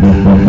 Gracias.